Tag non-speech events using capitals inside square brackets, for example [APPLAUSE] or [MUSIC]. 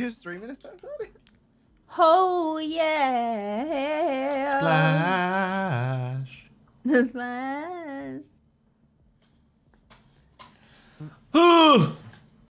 You're streaming this time, Tony? Oh yeah. Splash. [LAUGHS] Splash.